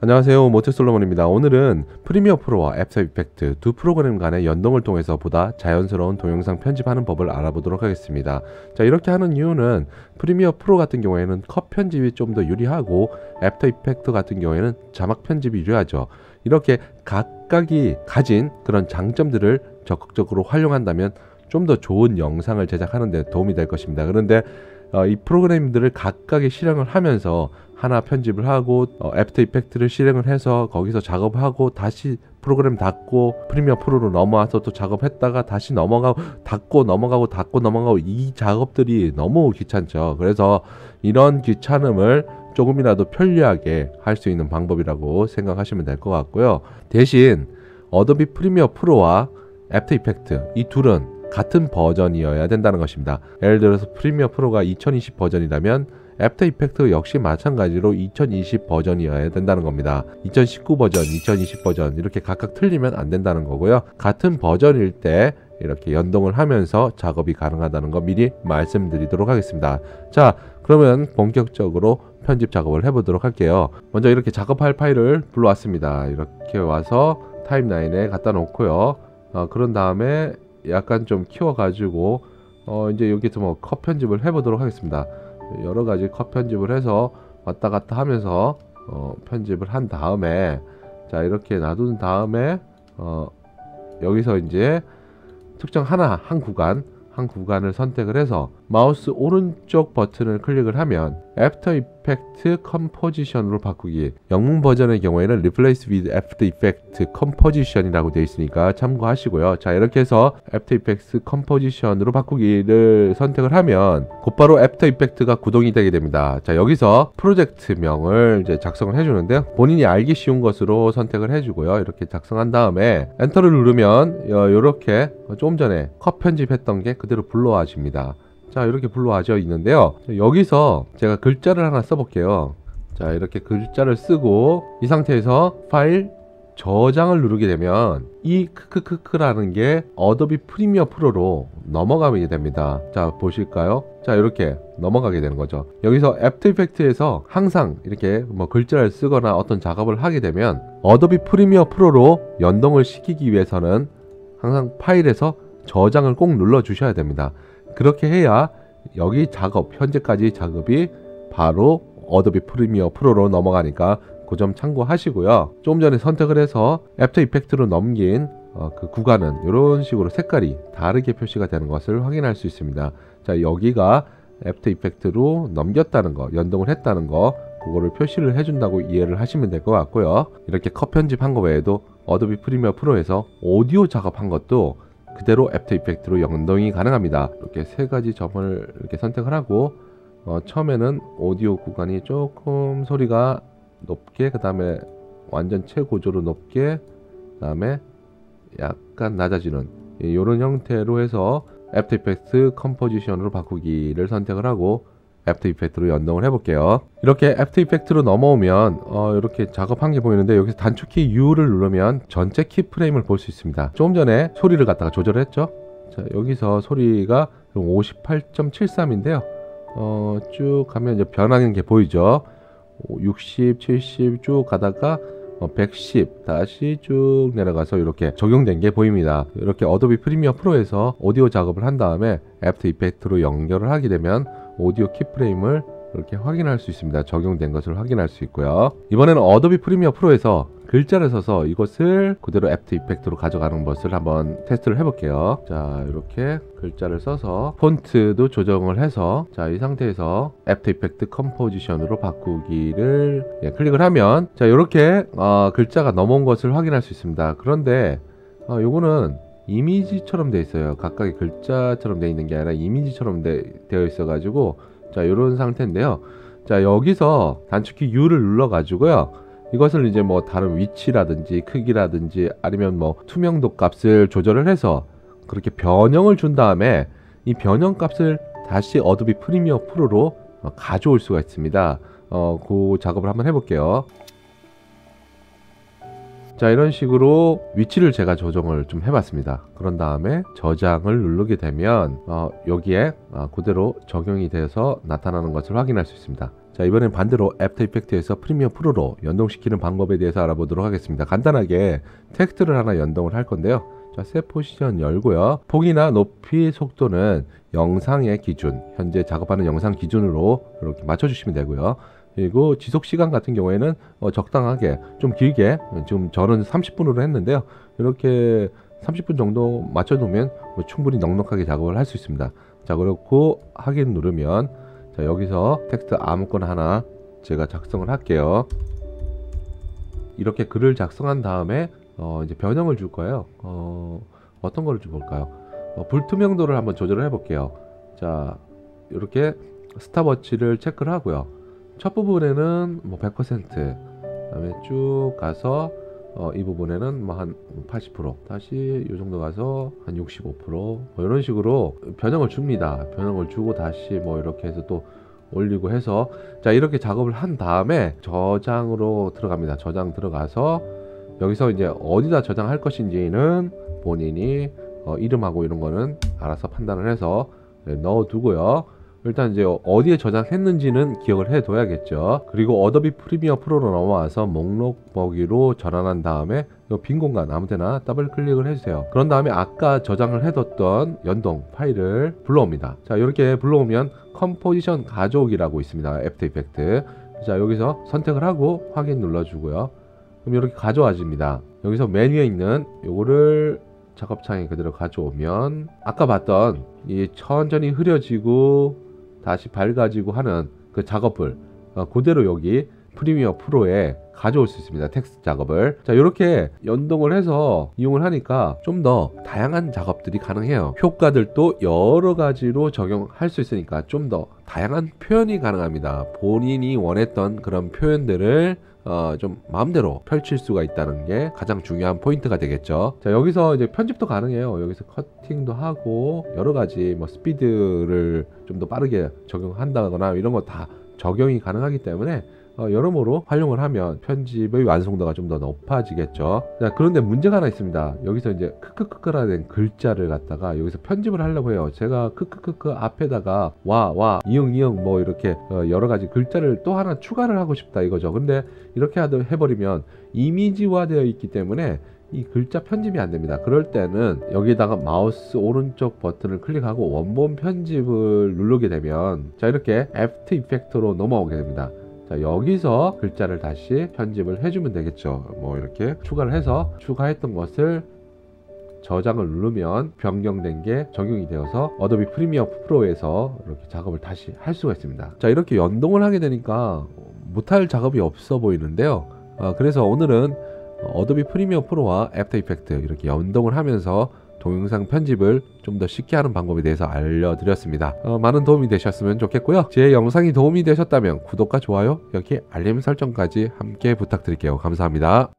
안녕하세요. 모태솔로몬입니다. 오늘은 Premiere Pro와 After Effect 두 프로그램 간의 연동을 통해서 보다 자연스러운 동영상 편집하는 법을 알아보도록 하겠습니다. 자 이렇게 하는 이유는 Premiere Pro 같은 경우에는 컷 편집이 좀 더 유리하고 After Effect 같은 경우에는 자막 편집이 유리하죠. 이렇게 각각이 가진 그런 장점들을 적극적으로 활용한다면 좀 더 좋은 영상을 제작하는 데 도움이 될 것입니다. 그런데 어, 이 프로그램들을 각각의 실행을 하면서 하나 편집을 하고 어, After Effect를 실행을 해서 거기서 작업하고 다시 프로그램 닫고 Premiere Pro로 넘어와서 또 작업했다가 다시 넘어가고 닫고 넘어가고 닫고 넘어가고 이 작업들이 너무 귀찮죠. 그래서 이런 귀찮음을 조금이라도 편리하게 할 수 있는 방법이라고 생각하시면 될 것 같고요. 대신 Adobe Premiere Pro와 After Effect 이 둘은 같은 버전이어야 된다는 것입니다. 예를 들어서 Premiere Pro가 2020 버전이라면 After Effect 역시 마찬가지로 2020 버전이어야 된다는 겁니다. 2019 버전, 2020 버전 이렇게 각각 틀리면 안 된다는 거고요. 같은 버전일 때 이렇게 연동을 하면서 작업이 가능하다는 거 미리 말씀드리도록 하겠습니다. 자, 그러면 본격적으로 편집 작업을 해보도록 할게요. 먼저 이렇게 작업할 파일을 불러왔습니다. 이렇게 와서 타임라인에 갖다 놓고요. 어, 그런 다음에 약간 좀 키워가지고 어 이제 여기서 뭐 컷 편집을 해보도록 하겠습니다. 여러 가지 컷 편집을 해서 왔다 갔다 하면서 어 편집을 한 다음에 자 이렇게 놔둔 다음에 어 여기서 이제 특정 하나 한 구간 한 구간을 선택을 해서 마우스 오른쪽 버튼을 클릭을 하면 After Effect Composition으로 바꾸기. 영문 버전의 경우에는 Replace with After Effect Composition이라고 되어 있으니까 참고하시고요. 자 이렇게 해서 After Effects Composition으로 바꾸기를 선택을 하면 곧바로 After Effect가 구동이 되게 됩니다. 자 여기서 프로젝트명을 이제 작성을 해주는데요 본인이 알기 쉬운 것으로 선택을 해주고요. 이렇게 작성한 다음에 엔터를 누르면 이렇게 조금 전에 컷 편집했던 게 그대로 불러와집니다 자 이렇게 불러와져 있는데요. 여기서 제가 글자를 하나 써볼게요. 자 이렇게 글자를 쓰고 이 상태에서 파일 저장을 누르게 되면 이 크크크크라는 게 Adobe Premiere Pro로 넘어가게 됩니다. 자 보실까요? 자 이렇게 넘어가게 되는 거죠. 여기서 After Effect에서 항상 이렇게 뭐 글자를 쓰거나 어떤 작업을 하게 되면 Adobe Premiere Pro로 연동을 시키기 위해서는 항상 파일에서 저장을 꼭 눌러 주셔야 됩니다 그렇게 해야 여기 작업 현재까지 작업이 바로 Adobe Premiere Pro로 넘어가니까 그 점 참고하시고요. 조금 전에 선택을 해서 After Effect로 넘긴 어, 그 구간은 이런 식으로 색깔이 다르게 표시가 되는 것을 확인할 수 있습니다. 자 여기가 After Effect로 넘겼다는 거, 연동을 했다는 거 그거를 표시를 해준다고 이해를 하시면 될 것 같고요. 이렇게 컷 편집한 거 외에도 Adobe Premiere Pro에서 오디오 작업한 것도 그대로 After Effect로 연동이 가능합니다. 이렇게 세 가지 점을 이렇게 선택을 하고 어, 처음에는 오디오 구간이 조금 소리가 높게 그 다음에 완전 최고조로 높게 그 다음에 약간 낮아지는 이런 형태로 해서 After Effect Composition으로 바꾸기를 선택을 하고 After Effect로 연동을 해볼게요. 이렇게 After Effect로 넘어오면 어, 이렇게 작업한 게 보이는데 여기서 단축키 U를 누르면 전체 keyframe을 볼 수 있습니다. 조금 전에 소리를 갖다가 조절했죠. 자 여기서 소리가 58.73인데요. 어, 쭉 가면 이제 변하는 게 보이죠. 60, 70 쭉 가다가 110 어, 다시 쭉 내려가서 이렇게 적용된 게 보입니다. 이렇게 Adobe Premiere Pro에서 오디오 작업을 한 다음에 After Effect로 연결을 하게 되면 오디오 keyframe을 이렇게 확인할 수 있습니다. 적용된 것을 확인할 수 있고요. 이번에는 Adobe Premiere Pro에서 글자를 써서 이것을 그대로 After Effect로 가져가는 것을 한번 테스트를 해볼게요. 자 이렇게 글자를 써서 폰트도 조정을 해서 자 이 상태에서 After Effect Composition으로 바꾸기를 예, 클릭을 하면 자 이렇게 어, 글자가 넘어온 것을 확인할 수 있습니다. 그런데 어, 요거는 이미지처럼 되어 있어요. 각각의 글자처럼 되어 있는 게 아니라 이미지처럼 되, 되어 있어 가지고 자 이런 상태인데요. 자 여기서 단축키 U를 눌러 가지고요. 이것을 이제 뭐 다른 위치라든지 크기라든지 아니면 뭐 투명도 값을 조절을 해서 그렇게 변형을 준 다음에 이 변형 값을 다시 Adobe Premiere Pro로 가져올 수가 있습니다. 어, 그 작업을 한번 해볼게요. 자 이런 식으로 위치를 제가 조정을 좀 해봤습니다 그런 다음에 저장을 누르게 되면 어, 여기에 어, 그대로 적용이 돼서 나타나는 것을 확인할 수 있습니다 자 이번엔 반대로 After Effect에서 Premiere Pro로 연동시키는 방법에 대해서 알아보도록 하겠습니다 간단하게 텍스트를 하나 연동을 할 건데요 자, 새 포지션 열고요. 폭이나 높이, 속도는 영상의 기준, 현재 작업하는 영상 기준으로 이렇게 맞춰주시면 되고요. 그리고 지속 시간 같은 경우에는 어, 적당하게 좀 길게 지금 저는 30분으로 했는데요. 이렇게 30분 정도 맞춰두면 뭐 충분히 넉넉하게 작업을 할 수 있습니다. 자 그렇고 확인 누르면 자 여기서 텍스트 아무거나 하나 제가 작성을 할게요. 이렇게 글을 작성한 다음에 어, 이제 변형을 줄 거예요. 어, 어떤 거를 줄까요? 어, 불투명도를 한번 조절을 해볼게요. 자, 이렇게 스탑워치를 체크를 하고요. 첫 부분에는 뭐 100%, 그다음에 쭉 가서 어, 이 부분에는 뭐 한 80%, 다시 이 정도 가서 한 65%뭐 이런 식으로 변형을 줍니다. 변형을 주고 다시 뭐 이렇게 해서 또 올리고 해서 자 이렇게 작업을 한 다음에 저장으로 들어갑니다. 저장 들어가서 여기서 이제 어디다 저장할 것인지는 본인이 어, 이름하고 이런 거는 알아서 판단을 해서 네, 넣어두고요. 일단 이제 어디에 저장했는지는 기억을 해둬야겠죠. 그리고 Adobe Premiere Pro로 넘어와서 목록 보기로 전환한 다음에 빈 공간 아무데나 더블 클릭을 해주세요. 그런 다음에 아까 저장을 해뒀던 연동 파일을 불러옵니다. 자 이렇게 불러오면 Composition 가져오기라고 있습니다. After Effect. 자 여기서 선택을 하고 확인 눌러주고요. 그럼 이렇게 가져와집니다. 여기서 메뉴에 있는 요거를 작업창에 그대로 가져오면 아까 봤던 이 천천히 흐려지고 다시 밝아지고 하는 그 작업을 어, 그대로 여기 프리미어 프로에 가져올 수 있습니다. 텍스트 작업을. 자, 이렇게 연동을 해서 이용을 하니까 좀 더 다양한 작업들이 가능해요. 효과들도 여러 가지로 적용할 수 있으니까 좀 더 다양한 표현이 가능합니다. 본인이 원했던 그런 표현들을 어, 좀 마음대로 펼칠 수가 있다는 게 가장 중요한 포인트가 되겠죠. 자, 여기서 이제 편집도 가능해요. 여기서 커팅도 하고 여러 가지 뭐 스피드를 좀 더 빠르게 적용한다거나 이런 거 다 적용이 가능하기 때문에 어, 여러모로 활용을 하면 편집의 완성도가 좀 더 높아지겠죠. 자, 그런데 문제가 하나 있습니다. 여기서 이제 크크크크라는 글자를 갖다가 여기서 편집을 하려고 해요. 제가 크크크크 앞에다가 와, 와, 이응, 이응 뭐 이렇게 어, 여러 가지 글자를 또 하나 추가를 하고 싶다 이거죠. 근데 이렇게 하도 해버리면 이미지화 되어 있기 때문에 이 글자 편집이 안 됩니다. 그럴 때는 여기다가 마우스 오른쪽 버튼을 클릭하고 원본 편집을 누르게 되면 자 이렇게 애프터 이펙트로 넘어오게 됩니다. 자 여기서 글자를 다시 편집을 해주면 되겠죠. 뭐 이렇게 추가를 해서 추가했던 것을 저장을 누르면 변경된 게 적용이 되어서 어도비 프리미어 프로에서 이렇게 작업을 다시 할 수가 있습니다. 자 이렇게 연동을 하게 되니까 못할 작업이 없어 보이는데요. 어, 그래서 오늘은 어도비 프리미어 프로와 애프터 이펙트 이렇게 연동을 하면서 동영상 편집을 좀 더 쉽게 하는 방법에 대해서 알려드렸습니다. 어, 많은 도움이 되셨으면 좋겠고요. 제 영상이 도움이 되셨다면 구독과 좋아요, 여기 알림 설정까지 함께 부탁드릴게요. 감사합니다.